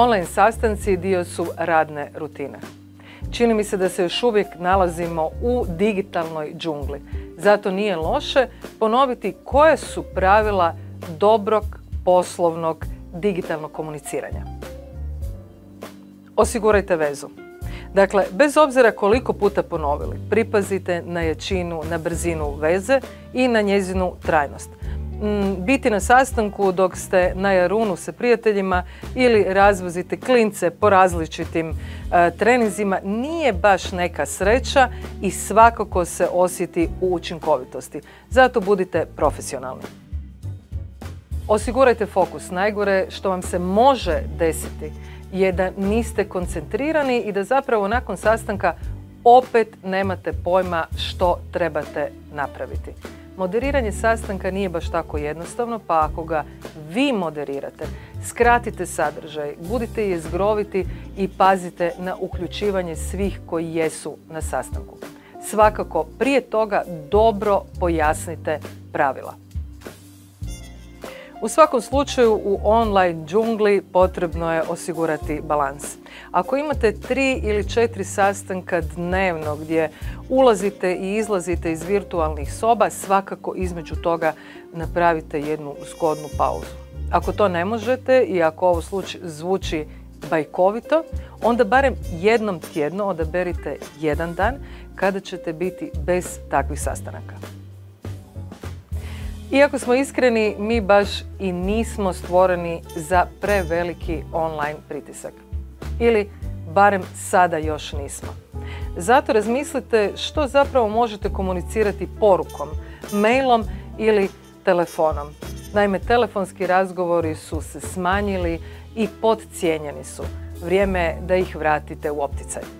Online sastanci dio su radne rutine. Čini mi se da se još uvijek nalazimo u digitalnoj džungli. Zato nije loše ponoviti koje su pravila dobrog poslovnog digitalnog komuniciranja. Osigurajte vezu. Dakle, bez obzira koliko puta ponovili, pripazite na jačinu, na brzinu veze i na njezinu trajnost. Mm, biti na sastanku dok ste na Jarunu sa prijateljima ili razvozite klince po različitim e, treninzima nije baš neka sreća i svakako se osjeti u učinkovitosti. Zato budite profesionalni. Osigurajte fokus. Najgore što vam se može desiti je da niste koncentrirani i da zapravo nakon sastanka opet nemate pojma što trebate napraviti. Moderiranje sastanka nije baš tako jednostavno, pa ako ga vi moderirate, skratite sadržaj, budite jezgroviti i pazite na uključivanje svih koji jesu na sastanku. Svakako, prije toga dobro pojasnite pravila. U svakom slučaju u online džungli potrebno je osigurati balans. Ako imate tri ili četiri sastanka dnevno gdje ulazite i izlazite iz virtualnih soba, svakako između toga napravite jednu zgodnu pauzu. Ako to ne možete i ako ovo zvuči bajkovito, onda barem jednom tjedno odaberite jedan dan kada ćete biti bez takvih sastanaka. Iako smo iskreni, mi baš i nismo stvoreni za preveliki online pritisak. Ili barem sada još nismo. Zato razmislite što zapravo možete komunicirati porukom, mailom ili telefonom. Naime, telefonski razgovori su se smanjili i podcijenjeni su. Vrijeme je da ih vratite u opticaj.